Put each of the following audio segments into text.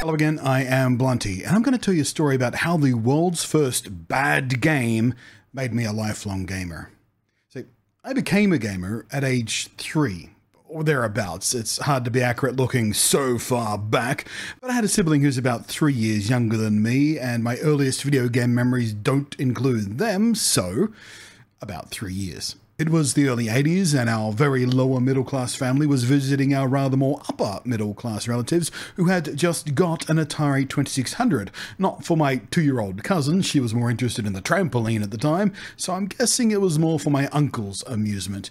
Hello again, I am Blunty, and I'm going to tell you a story about how the world's first bad game made me a lifelong gamer. See, I became a gamer at age three, or thereabouts. It's hard to be accurate looking so far back, but I had a sibling who's about three years younger than me, and my earliest video game memories don't include them, so about three years. It was the early 80s, and our very lower middle class family was visiting our rather more upper middle class relatives who had just got an Atari 2600. Not for my two year old cousin, she was more interested in the trampoline at the time, so I'm guessing it was more for my uncle's amusement.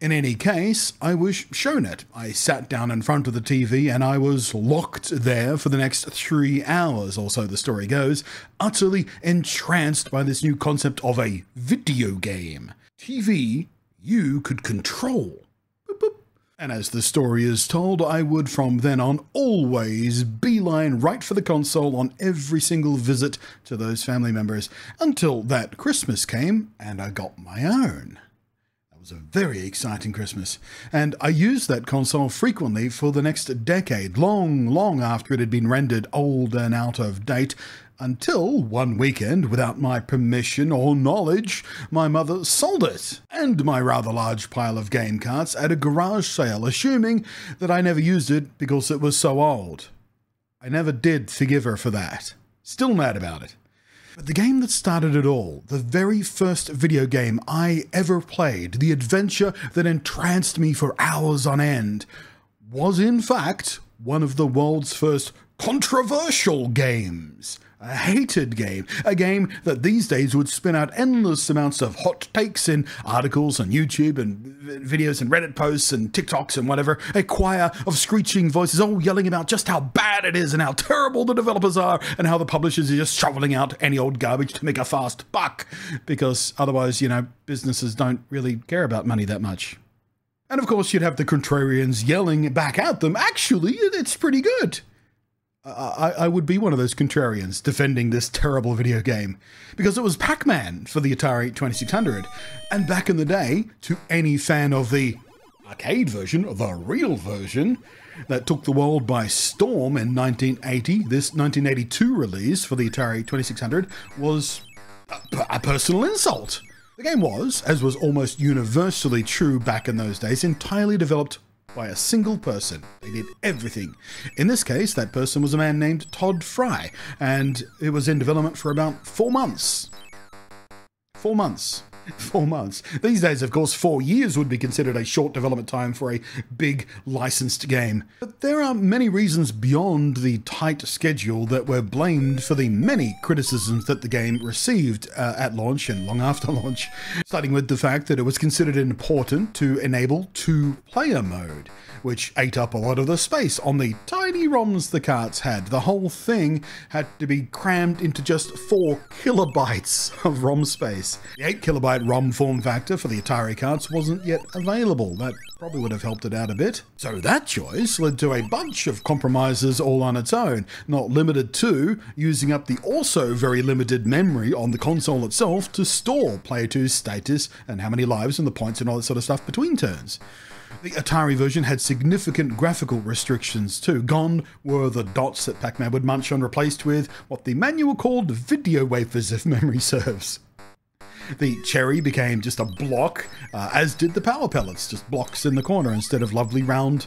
In any case, I was shown it. I sat down in front of the TV and I was locked there for the next three hours, or so the story goes, utterly entranced by this new concept of a video game. TV you could control. Boop, boop. And as the story is told, I would from then on always beeline right for the console on every single visit to those family members until that Christmas came and I got my own. Was a very exciting Christmas, and I used that console frequently for the next decade, long, long after it had been rendered old and out of date, until one weekend, without my permission or knowledge, my mother sold it and my rather large pile of game carts at a garage sale, assuming that I never used it because it was so old. I never did forgive her for that. Still mad about it. But the game that started it all, the very first video game I ever played, the adventure that entranced me for hours on end, was in fact one of the world's first controversial games a hated game, a game that these days would spin out endless amounts of hot takes in articles on YouTube and videos and Reddit posts and TikToks and whatever, a choir of screeching voices all yelling about just how bad it is and how terrible the developers are and how the publishers are just shoveling out any old garbage to make a fast buck because otherwise, you know, businesses don't really care about money that much. And of course, you'd have the contrarians yelling back at them, actually, it's pretty good. I, I, would be one of those contrarians defending this terrible video game because it was Pac Man for the Atari 2600. And back in the day, to any fan of the arcade version, the real version, that took the world by storm in 1980, this 1982 release for the Atari 2600 was a, a personal insult. The game was, as was almost universally true back in those days, entirely developed by a single person. They did everything. In this case, that person was a man named Tod Frye, and it was in development for about four months. Four months. Four months. These days, of course, four years would be considered a short development time for a big licensed game. But there are many reasons beyond the tight schedule that were blamed for the many criticisms that the game received uh, at launch and long after launch, starting with the fact that it was considered important to enable two player mode which ate up a lot of the space on the tiny ROMs the carts had. The whole thing had to be crammed into just 4 kilobytes of ROM space. The 8 kilobyte ROM form factor for the Atari carts wasn't yet available. That probably would have helped it out a bit. So that choice led to a bunch of compromises all on its own, not limited to using up the also very limited memory on the console itself to store player 2's status and how many lives and the points and all that sort of stuff between turns. The Atari version had significant graphical restrictions too. Gone were the dots that Pac Man would munch on, replaced with what the manual called video wafers, if memory serves. The cherry became just a block, uh, as did the power pellets, just blocks in the corner instead of lovely round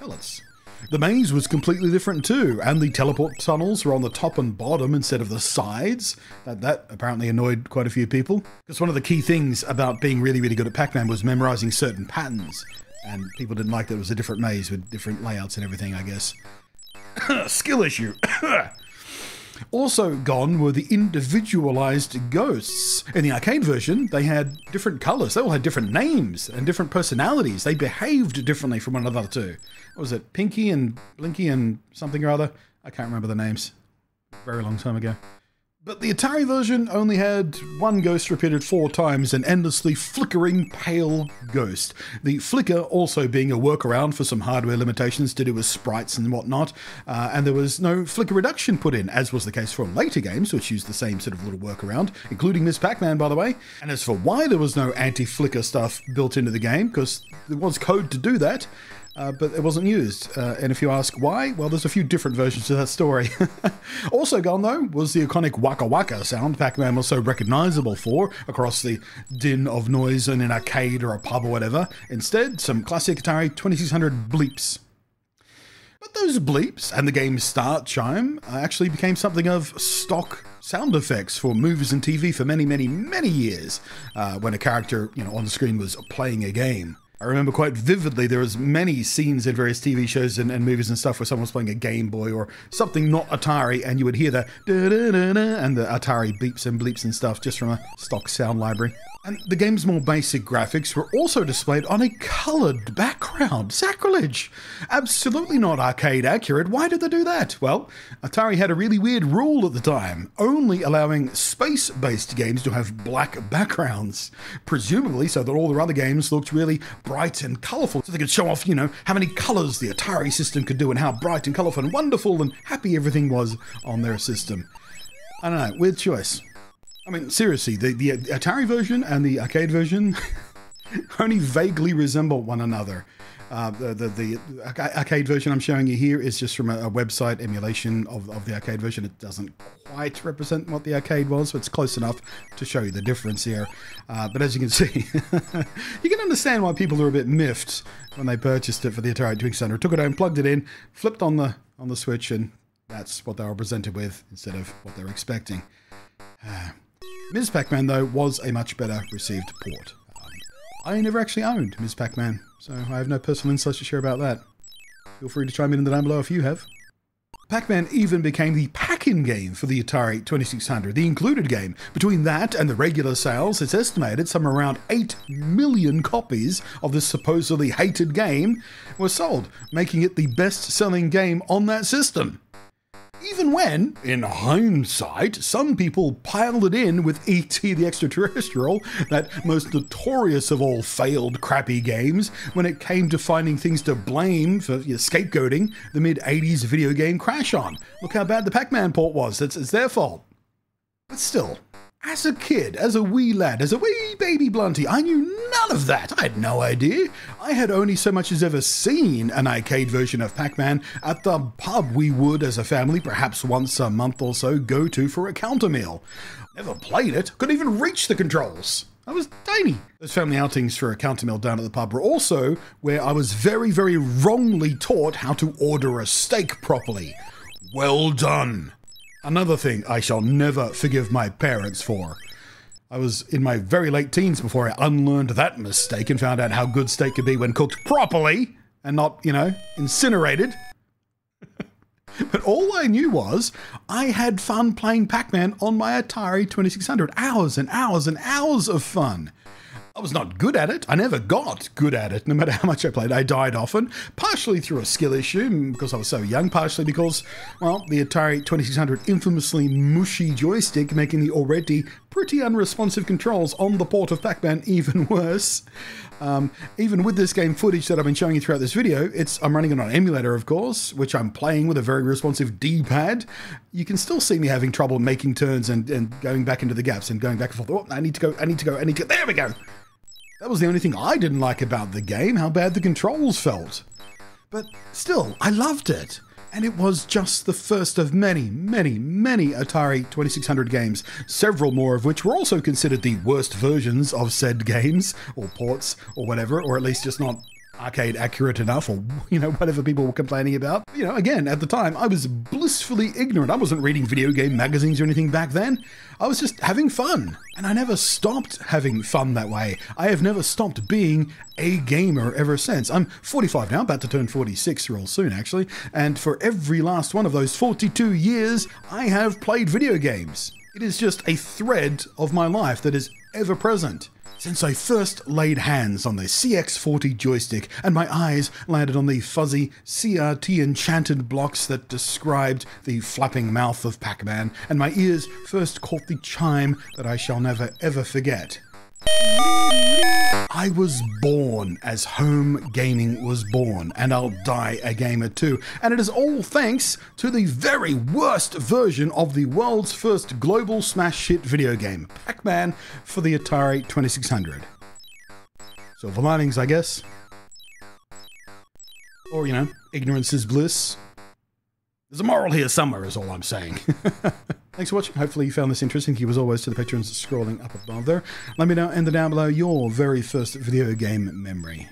pellets. The maze was completely different too, and the teleport tunnels were on the top and bottom instead of the sides. That, that apparently annoyed quite a few people. Because one of the key things about being really, really good at Pac Man was memorizing certain patterns and people didn't like that it was a different maze with different layouts and everything, I guess. Skill issue. also gone were the individualized ghosts. In the arcade version, they had different colors. They all had different names and different personalities. They behaved differently from one another too. What was it? Pinky and Blinky and something or other? I can't remember the names. Very long time ago. But the Atari version only had one ghost repeated four times, an endlessly flickering pale ghost. The flicker also being a workaround for some hardware limitations to do with sprites and whatnot, uh, and there was no flicker reduction put in, as was the case for later games, which used the same sort of little workaround, including Miss Pac-Man, by the way. And as for why there was no anti-flicker stuff built into the game, because there was code to do that, uh, but it wasn't used. Uh, and if you ask why, well, there's a few different versions to that story. also gone, though, was the iconic Waka Waka sound Pac Man was so recognizable for across the din of noise in an arcade or a pub or whatever. Instead, some classic Atari 2600 bleeps. But those bleeps and the game's start chime actually became something of stock sound effects for movies and TV for many, many, many years uh, when a character you know, on the screen was playing a game. I remember quite vividly there was many scenes in various TV shows and, and, movies and stuff where someone was playing a Game Boy or something not Atari, and you would hear the and the Atari beeps and bleeps and stuff just from a stock sound library. And the game's more basic graphics were also displayed on a coloured background. Sacrilege! Absolutely not arcade accurate. Why did they do that? Well, Atari had a really weird rule at the time, only allowing space based games to have black backgrounds. Presumably so that all their other games looked really bright and colourful, so they could show off, you know, how many colours the Atari system could do and how bright and colourful and wonderful and happy everything was on their system. I don't know, weird choice. I mean, seriously, the, the Atari version and the arcade version only vaguely resemble one another. Uh, the, the, the arcade version I'm showing you here is just from a, a, website emulation of, of the arcade version. It doesn't quite represent what the arcade was, but it's close enough to show you the difference here. Uh, but as you can see, you can understand why people are a bit miffed when they purchased it for the Atari 2600. Took it home, plugged it in, flipped on the on the switch, and that's what they were presented with instead of what they were expecting. Uh, Ms. Pac-Man, though, was a much better received port. I never actually owned Ms. Pac-Man, so I have no personal insights to share about that. Feel free to chime in in the down below if you have. Pac-Man even became the pack-in game for the Atari 2600, the included game. Between that and the regular sales, it's estimated some around 8 million copies of this supposedly hated game were sold, making it the best-selling game on that system. Even when, in hindsight, some people piled it in with E.T. the Extraterrestrial, that most notorious of all failed crappy games, when it came to finding things to blame for you know, scapegoating the mid 80s video game crash on. Look how bad the Pac Man port was, it's, it's their fault. But still, as a kid, as a wee lad, as a wee baby Blunty, I knew none of that. I had no idea. I had only so much as ever seen an arcade version of Pac Man at the pub we would, as a family, perhaps once a month or so, go to for a counter meal. Never played it, couldn't even reach the controls. I was tiny. Those family outings for a counter meal down at the pub were also where I was very, very wrongly taught how to order a steak properly. Well done. Another thing I shall never forgive my parents for. I was in my very late teens before I unlearned that mistake and found out how good steak could be when cooked properly and not, you know, incinerated. but all I knew was I had fun playing Pac Man on my Atari 2600. Hours and hours and hours of fun. I was not good at it. I never got good at it, no matter how much I played. I died often, partially through a skill issue because I was so young, partially because, well, the Atari 2600 infamously mushy joystick making the already pretty unresponsive controls on the port of Pac-Man even worse. Um, even with this game footage that I've been showing you throughout this video, it's I'm running it on emulator, of course, which I'm playing with a very responsive D-pad. You can still see me having trouble making turns and, and going back into the gaps and going back and forth. Oh, I need to go, I need to go, I need to go. There we go. That was the only thing I didn't like about the game, how bad the controls felt. But still, I loved it. And it was just the first of many, many, many Atari 2600 games, several more of which were also considered the worst versions of said games, or ports, or whatever, or at least just not arcade accurate enough or you know whatever people were complaining about. You know again at the time i was blissfully ignorant. I wasn't reading video game magazines or anything back then. I was just having fun. And i never stopped having fun that way. I have never stopped being a gamer ever since. I'm 45 now about to turn 46 real soon actually. And for every last one of those 42 years i have played video games. It is just a thread of my life that is ever present since I first laid hands on the CX40 joystick and my eyes landed on the fuzzy CRT enchanted blocks that described the flapping mouth of Pac Man, and my ears first caught the chime that I shall never ever forget. I was born as home gaming was born, and I'll die a gamer too. And it is all thanks to the very worst version of the world's first global smash hit video game, Pac Man, for the Atari 2600. Silver linings, I guess. Or, you know, ignorance is bliss. There's a moral here somewhere, is all I'm saying. Thanks for watching. Hopefully, you found this interesting. Thank you, as always, to the patrons scrolling up above there. Let me know in the down below your very first video game memory.